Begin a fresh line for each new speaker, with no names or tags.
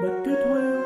but it will.